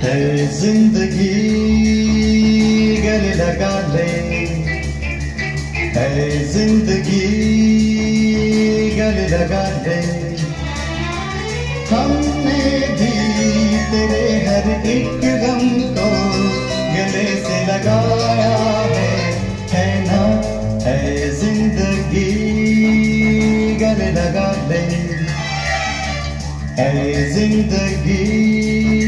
ज़िंदगी, गले लगा ले है ज़िंदगी, गले लगा ले हमने भी तेरे हर एक गम को गले से लगाया है। है ना? है ज़िंदगी, गले लगा ले है ज़िंदगी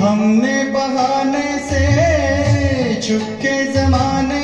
हमने बहाने से चुपके जमाने